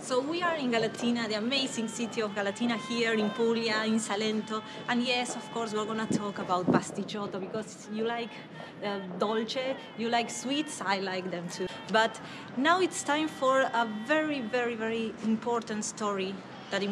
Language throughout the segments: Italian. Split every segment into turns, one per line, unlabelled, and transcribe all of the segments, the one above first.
So we are in Galatina, the amazing city of Galatina here in Puglia, in Salento. And yes, of course, we're going to talk about pasticciotto because you like uh, dolce, you like sweets, I like them too. But now it's time for a very, very, very important story that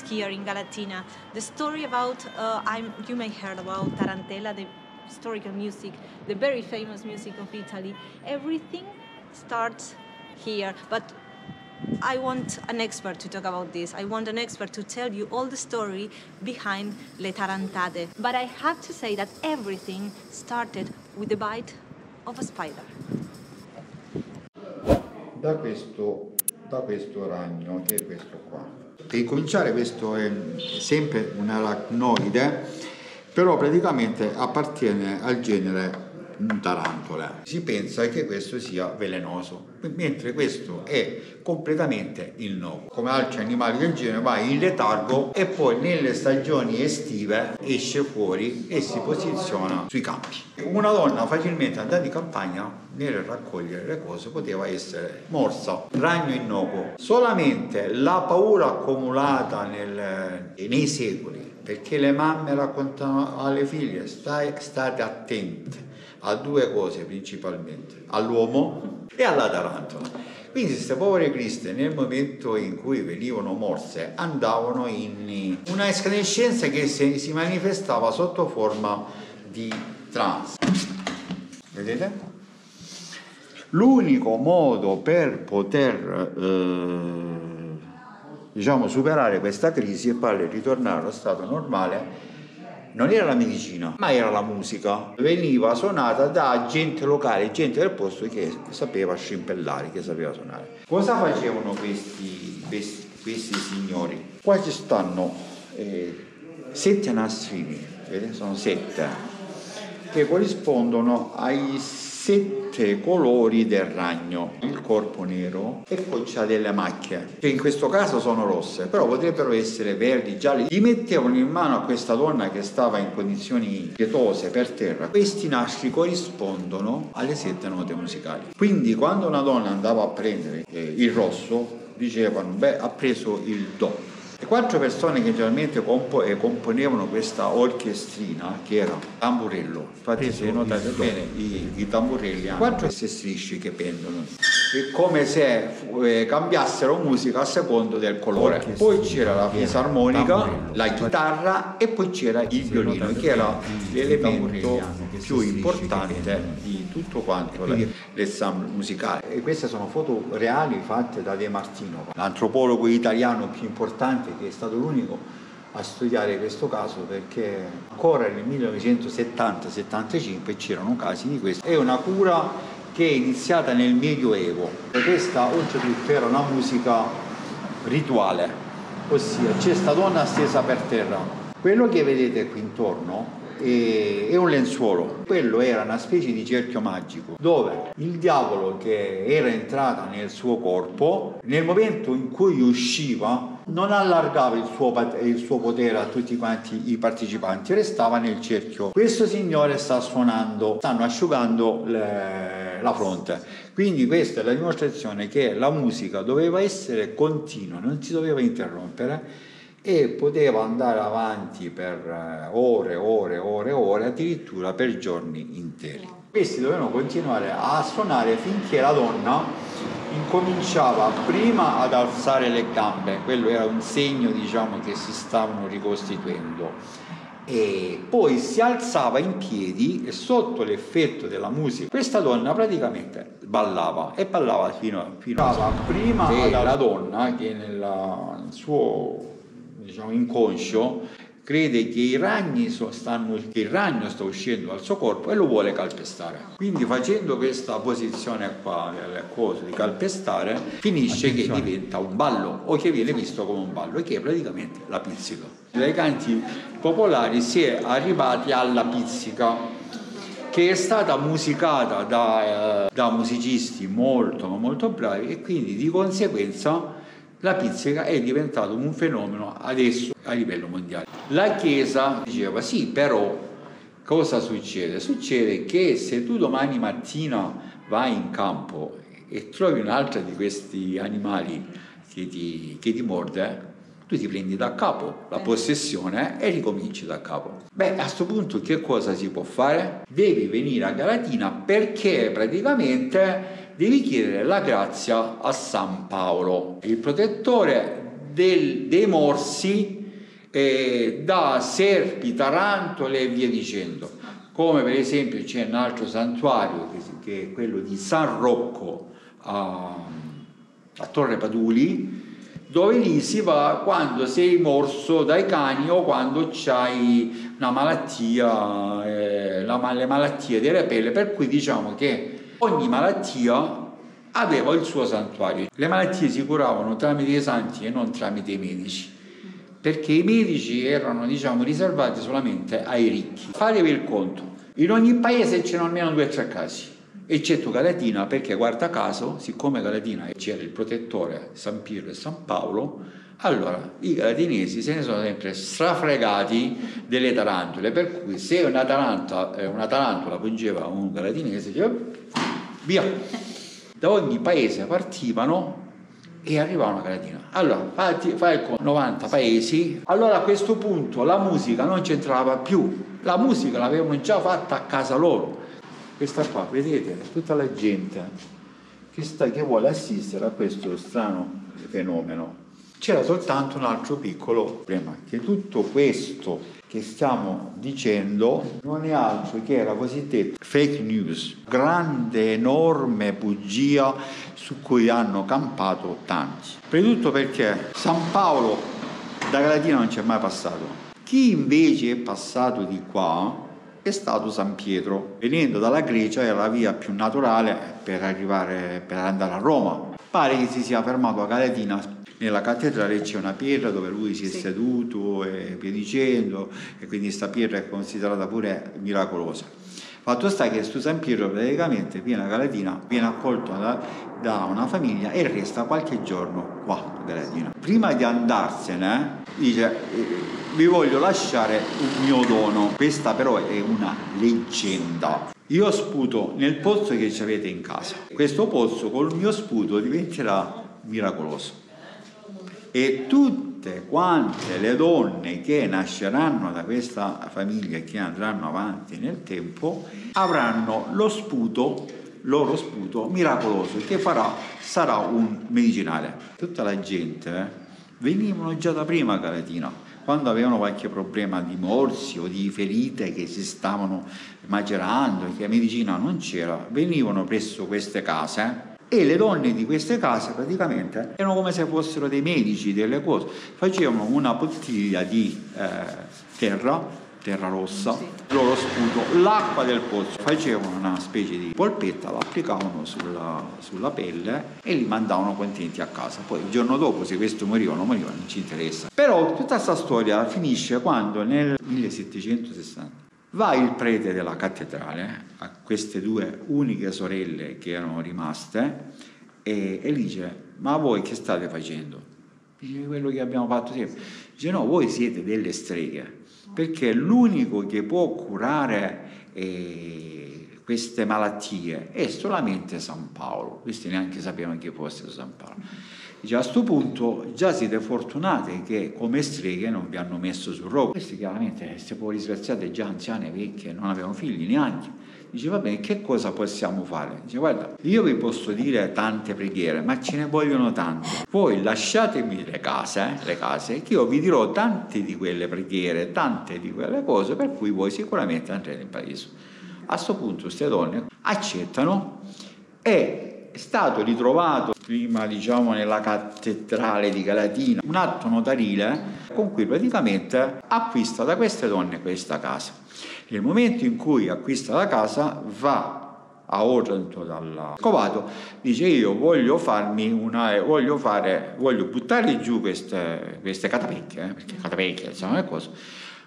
here in Galatina. The story about, uh, you may heard about Tarantella, the historical music, the very famous music of Italy. Everything starts here. But I want an expert to talk about this. I want an expert to tell you all the story behind Le Tarantate. But I have to say that everything started with the bite of a spider.
Da questo, da questo ragno, che è questo qua. Per incominciare questo è sempre un aracnoide, però praticamente appartiene al genere tarantole. Si pensa che questo sia velenoso, mentre questo è completamente innocuo. Come altri animali del genere va in letargo e poi nelle stagioni estive esce fuori e si posiziona sui campi. Una donna facilmente andata in campagna nel raccogliere le cose poteva essere morsa. Ragno innocuo. Solamente la paura accumulata nel, nei secoli perché le mamme raccontano alle figlie stai, state attente a due cose principalmente, all'uomo e alla tarantola. Quindi queste povere criste nel momento in cui venivano morse andavano in una escandescenza che si manifestava sotto forma di trans. Vedete? L'unico modo per poter eh, diciamo, superare questa crisi e farle ritornare allo stato normale non era la medicina, ma era la musica. Veniva suonata da gente locale, gente del posto che sapeva scimpellare, che sapeva suonare. Cosa facevano questi, questi, questi signori? Qua ci stanno eh, sette nastrini, vedete? sono sette, che corrispondono ai sette colori del ragno, il corpo nero e poi c'ha delle macchie, che in questo caso sono rosse, però potrebbero essere verdi, gialli. Li mettevano in mano a questa donna che stava in condizioni pietose per terra. Questi nastri corrispondono alle sette note musicali. Quindi quando una donna andava a prendere eh, il rosso, dicevano, beh, ha preso il do le quattro persone che generalmente compo- eh, componevano questa orchestrina, che era tamburello, infatti se notate bene i, i tamburelli hanno quattro queste strisce che pendono, è come se eh, cambiassero musica a secondo del colore. Poi c'era la fisarmonica, la chitarra e poi c'era il violino, che era l'elemento più importante di tutto quanto l'esame musicale. E queste sono foto reali fatte da De Martino, l'antropologo italiano più importante che è stato l'unico a studiare questo caso perché ancora nel 1970-75 c'erano casi di questo. È una cura che è iniziata nel Medioevo questa oltretutto era una musica rituale, ossia c'è sta donna stesa per terra. Quello che vedete qui intorno è un lenzuolo. Quello era una specie di cerchio magico dove il diavolo che era entrato nel suo corpo, nel momento in cui usciva, non allargava il suo, il suo, potere a tutti quanti i partecipanti, restava nel cerchio. Questo signore sta suonando, stanno asciugando le, la fronte. Quindi questa è la dimostrazione che la musica doveva essere continua, non si doveva interrompere e poteva andare avanti per eh, ore, ore, ore, ore, addirittura per giorni interi. Questi dovevano continuare a suonare finché la donna incominciava prima ad alzare le gambe, quello era un segno diciamo che si stavano ricostituendo. E poi si alzava in piedi e sotto l'effetto della musica questa donna praticamente ballava e ballava fino, fino a prima la donna che nel suo diciamo, inconscio crede che, i ragni stanno, che il ragno sta uscendo dal suo corpo e lo vuole calpestare. Quindi facendo questa posizione qua, le cose di calpestare, finisce Attenzione. che diventa un ballo o che viene visto come un ballo e che è praticamente la pizzica. Dai canti popolari si è arrivati alla pizzica che è stata musicata da, eh, da musicisti molto molto bravi e quindi di conseguenza La pizzica è diventato un fenomeno adesso a livello mondiale. La Chiesa diceva sì, però cosa succede? Succede che se tu domani mattina vai in campo e trovi un'altra di questi animali che ti, che ti morde, tu ti prendi da capo la possessione e ricominci da capo. Beh, a questo punto che cosa si può fare? Devi venire a Galatina perché praticamente devi chiedere la grazia a San Paolo, il protettore del, dei morsi eh, da serpi, tarantole e via dicendo. Come per esempio c'è un altro santuario che, che è quello di San Rocco a, a Torre Paduli, dove lì si va quando sei morso dai cani o quando hai una malattia, eh, la, le malattie delle pelle, per cui diciamo che ogni malattia aveva il suo santuario. Le malattie si curavano tramite i santi e non tramite i medici perché i medici erano diciamo, riservati solamente ai ricchi. Fatevi il conto, in ogni paese c'erano almeno due o tre casi, eccetto Galatina, perché guarda caso, siccome Galatina c'era il protettore San Piero e San Paolo, allora i galatinesi se ne sono sempre strafregati delle tarantole, per cui se una, taranta, eh, una tarantola pungeva un galatinese, diceva, via, da ogni paese partivano e arrivavano a Galatina. Allora, fai, fai con 90 paesi, allora a questo punto la musica non c'entrava più, la musica l'avevano già fatta a casa loro. Questa qua, vedete, tutta la gente che, sta, che vuole assistere a questo strano fenomeno. C'era soltanto un altro piccolo problema, che tutto questo che stiamo dicendo non è altro che la cosiddetta fake news, grande, enorme bugia su cui hanno campato tanti. Prima di tutto perché San Paolo da Galatina non c'è mai passato. Chi invece è passato di qua è stato San Pietro. Venendo dalla Grecia era la via più naturale per arrivare per andare a Roma. Pare che si sia fermato a Galatina nella cattedrale c'è una pietra dove lui si è sì. seduto e via dicendo, e quindi questa pietra è considerata pure miracolosa. Fatto sta che su San Pietro praticamente viene a Galatina, viene accolto da, da, una famiglia e resta qualche giorno qua a Galatina. Prima di andarsene dice vi voglio lasciare un mio dono, questa però è una leggenda. Io sputo nel pozzo che avete in casa. Questo pozzo col mio sputo diventerà miracoloso e tutte quante le donne che nasceranno da questa famiglia e che andranno avanti nel tempo avranno lo sputo, loro sputo miracoloso che farà, sarà un medicinale. Tutta la gente eh, venivano già da prima a Galatina quando avevano qualche problema di morsi o di ferite che si stavano macerando che la medicina non c'era, venivano presso queste case. E le donne di queste case praticamente erano come se fossero dei medici, delle cose, facevano una bottiglia di eh, terra, terra rossa, sì. loro sputo, l'acqua del pozzo, facevano una specie di polpetta, la applicavano sulla, sulla, pelle e li mandavano contenti a casa. Poi il giorno dopo se questo moriva o non moriva non ci interessa. Però tutta questa storia finisce quando nel 1760 Va il prete della cattedrale a queste due uniche sorelle che erano rimaste e, e dice, ma voi che state facendo? Dice, quello che abbiamo fatto sempre. Dice, no, voi siete delle streghe, perché l'unico che può curare eh, queste malattie è solamente San Paolo. Questi neanche sapevano chi fosse San Paolo. Dice, a questo punto già siete fortunati che come streghe non vi hanno messo sul rogo. Questi chiaramente, queste poveri sverziate già anziane, vecchie, non avevano figli neanche. Dice, va bene, che cosa possiamo fare? Dice, guarda, io vi posso dire tante preghiere, ma ce ne vogliono tante. Voi lasciatemi le case, eh, le case, che io vi dirò tante di quelle preghiere, tante di quelle cose, per cui voi sicuramente andrete in paradiso. A questo punto queste donne accettano e è stato ritrovato prima diciamo nella cattedrale di Galatina un atto notarile con cui praticamente acquista da queste donne questa casa. Nel momento in cui acquista la casa va a Otranto dal scovato, dice io voglio farmi una, voglio fare, voglio buttare giù queste, queste catapecchie, eh, perché catapecchie insomma è cosa,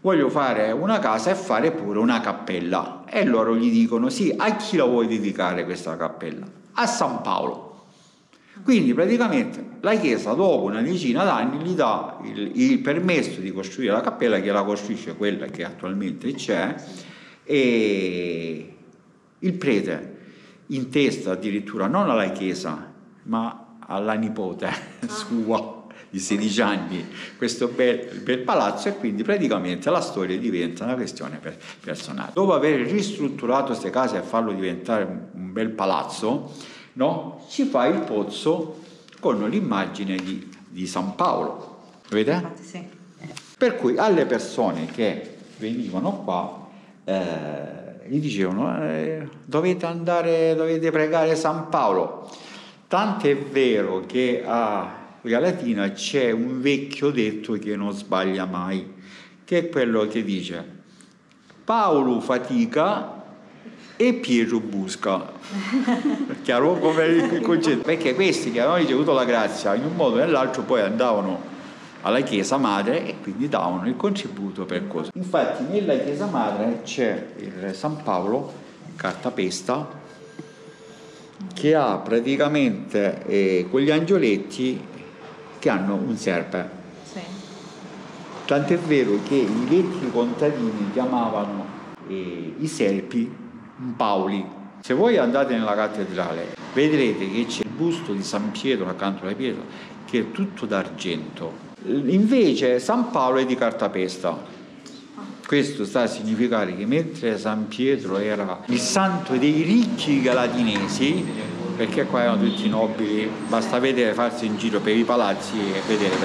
voglio fare una casa e fare pure una cappella. E loro gli dicono sì, a chi la vuoi dedicare questa cappella? a San Paolo. Quindi praticamente la Chiesa dopo una decina d'anni gli dà il, il permesso di costruire la cappella che la costruisce quella che attualmente c'è e il prete in testa addirittura non alla Chiesa ma alla nipote ah. sua di 16 anni questo bel, bel, palazzo e quindi praticamente la storia diventa una questione per, personale. Dopo aver ristrutturato queste case e farlo diventare un, un bel palazzo, no? ci fa il pozzo con l'immagine di, di San Paolo. Vedete? Sì. Per cui alle persone che venivano qua eh, gli dicevano eh, dovete andare, dovete pregare San Paolo. Tant'è vero che a Galatina c'è un vecchio detto che non sbaglia mai, che è quello che dice Paolo fatica e Pietro busca. Chiaro come il concetto? Perché questi che avevano ricevuto la grazia in un modo o nell'altro poi andavano alla Chiesa Madre e quindi davano il contributo per cosa. Infatti nella Chiesa Madre c'è il San Paolo, cartapesta, che ha praticamente eh, quegli angioletti che hanno un serpe. Sì. Tant'è vero che i vecchi contadini chiamavano eh, i serpi Paoli. Se voi andate nella cattedrale vedrete che c'è il busto di San Pietro accanto alla pietra che è tutto d'argento. Invece San Paolo è di cartapesta. Questo sta a significare che mentre San Pietro era il santo dei ricchi galatinesi, perché qua erano tutti nobili, basta vedere, farsi in giro per i palazzi e vedere,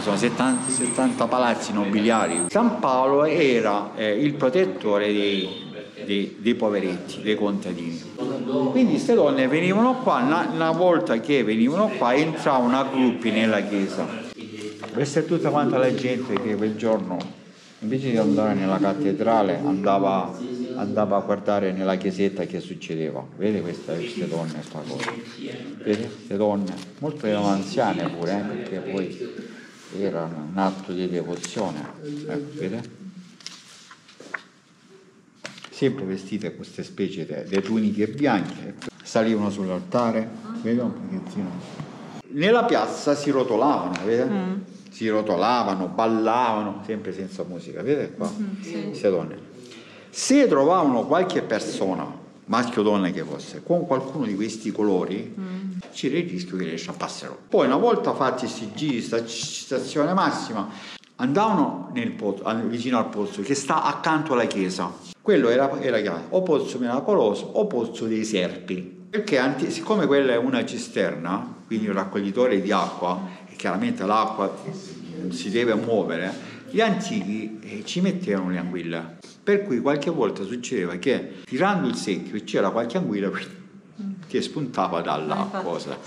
sono 70, 70 palazzi nobiliari. San Paolo era eh, il protettore dei, dei, dei, poveretti, dei contadini. Quindi queste donne venivano qua, una, una volta che venivano qua entravano a gruppi nella chiesa. Questa è tutta quanta la gente che quel giorno, invece di andare nella cattedrale, andava andava a guardare nella chiesetta che succedeva. Vede queste, queste donne, cosa. Vede queste donne, molto erano anziane pure, eh, perché poi era un atto di devozione. Ecco, vede? Sempre vestite queste specie di tuniche bianche, salivano sull'altare, vede un pochettino. Nella piazza si rotolavano, vede? Mm. Si rotolavano, ballavano, sempre senza musica, vede qua? Mm, sì. Queste donne se trovavano qualche persona, maschio o donna che fosse, con qualcuno di questi colori, mm. c'era il rischio che le scappassero. Poi una volta fatti questi giri, stazione massima, andavano pozzo, vicino al pozzo che sta accanto alla chiesa. Quello era, era chiamato o pozzo miracoloso o pozzo dei serpi. Perché siccome quella è una cisterna, quindi un raccoglitore di acqua, e chiaramente l'acqua si deve muovere, gli antichi eh, ci mettevano le anguille, per cui qualche volta succedeva che tirando il secchio c'era qualche anguilla che spuntava dalla cosa.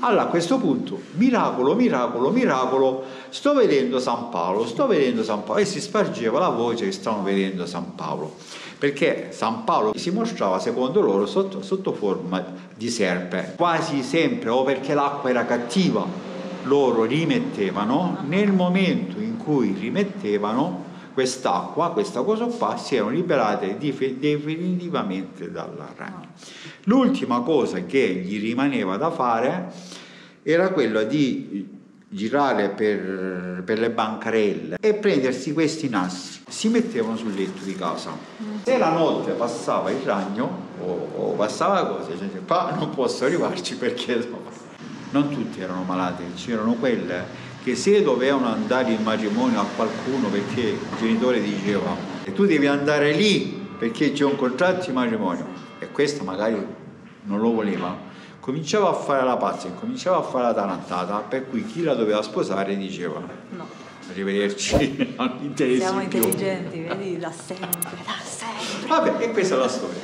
Allora a questo punto, miracolo, miracolo, miracolo, sto vedendo San Paolo, sto vedendo San Paolo e si spargeva la voce che stavano vedendo San Paolo, perché San Paolo si mostrava secondo loro sotto, sotto forma di serpe, quasi sempre o perché l'acqua era cattiva, loro rimettevano, nel momento in cui rimettevano quest'acqua, questa cosa qua, si erano liberate definitivamente dalla ragno. L'ultima cosa che gli rimaneva da fare era quella di girare per, per, le bancarelle e prendersi questi nastri. Si mettevano sul letto di casa. Se la notte passava il ragno o, o passava cosa, cioè, qua non posso arrivarci perché non tutti erano malati, c'erano quelle che se dovevano andare in matrimonio a qualcuno perché il genitore diceva e tu devi andare lì perché c'è un contratto di matrimonio e questo magari non lo voleva, cominciava a fare la pazza, cominciava a fare la tarantata, per cui chi la doveva sposare diceva no. Arrivederci, non
Siamo intelligenti, vedi, da sempre, da sempre.
Vabbè, e questa è la storia.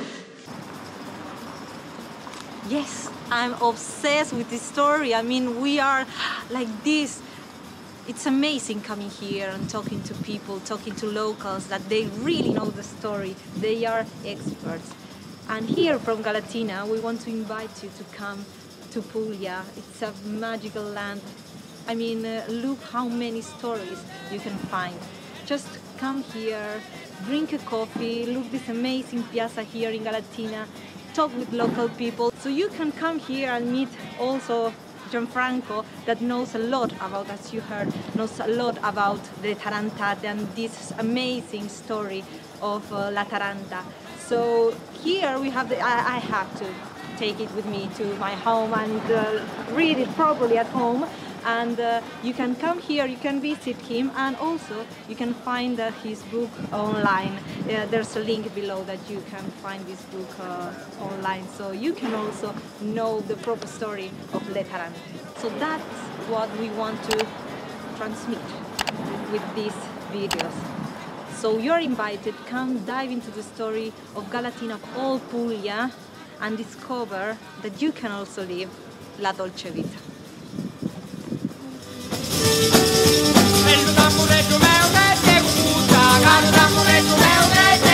Yes. I'm obsessed with this story. I mean, we are like this. It's amazing coming here and talking to people, talking to locals that they really know the story. They are experts. And here from Galatina, we want to invite you to come to Puglia. It's a magical land. I mean, uh, look how many stories you can find. Just come here, drink a coffee, look this amazing piazza here in Galatina, talk with local people. So you can come here and meet also Gianfranco that knows a lot about, as you heard, knows a lot about the Taranta and this amazing story of uh, La Taranta. So here we have the, I, I have to take it with me to my home and uh, read it properly at home and uh, you can come here you can visit him and also you can find uh, his book online. Uh, there's a link below that you can find this book uh, online. So you can also know the proper story of Letaran so that's what we want to transmit with these videos. So you're invited come dive into the story of Galatina of all Puglia and discover that you can also live la dolce vita
mulher do meu, né? Tem puta, gado da mulher né?